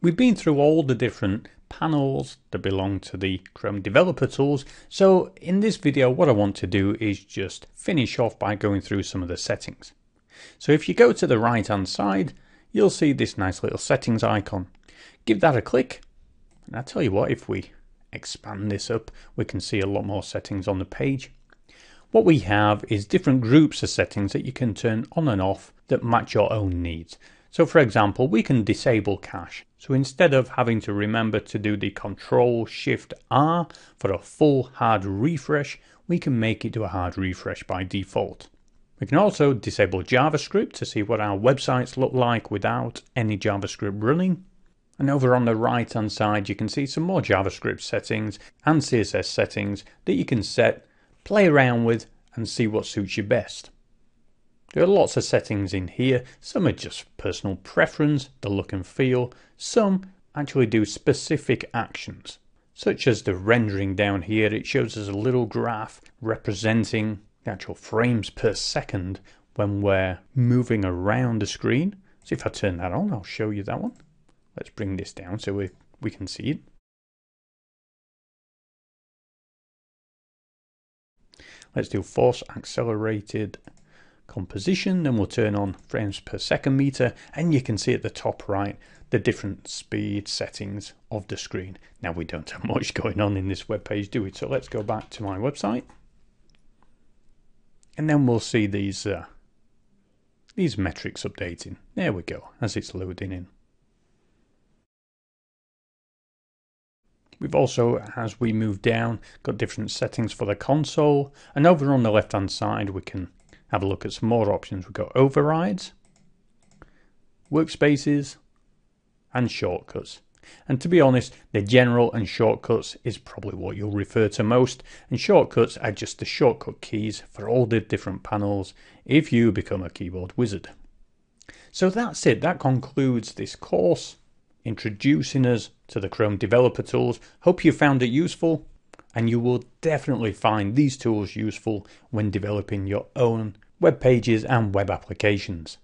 We've been through all the different panels that belong to the Chrome Developer Tools. So in this video, what I want to do is just finish off by going through some of the settings. So if you go to the right hand side, you'll see this nice little settings icon. Give that a click. And I tell you what, if we expand this up, we can see a lot more settings on the page. What we have is different groups of settings that you can turn on and off that match your own needs. So for example, we can disable cache. So instead of having to remember to do the Control Shift R for a full hard refresh, we can make it do a hard refresh by default. We can also disable JavaScript to see what our websites look like without any JavaScript running. And over on the right hand side, you can see some more JavaScript settings and CSS settings that you can set, play around with, and see what suits you best. There are lots of settings in here. Some are just personal preference, the look and feel. Some actually do specific actions, such as the rendering down here. It shows us a little graph representing the actual frames per second when we're moving around the screen. So if I turn that on, I'll show you that one. Let's bring this down so we, we can see it. Let's do force accelerated composition then we'll turn on frames per second meter and you can see at the top right the different speed settings of the screen. Now we don't have much going on in this web page do we? So let's go back to my website and then we'll see these uh, these metrics updating. There we go as it's loading in. We've also, as we move down, got different settings for the console. And over on the left hand side, we can have a look at some more options. We've got overrides, workspaces, and shortcuts. And to be honest, the general and shortcuts is probably what you'll refer to most. And shortcuts are just the shortcut keys for all the different panels if you become a keyboard wizard. So that's it. That concludes this course introducing us to the Chrome Developer Tools. Hope you found it useful and you will definitely find these tools useful when developing your own web pages and web applications.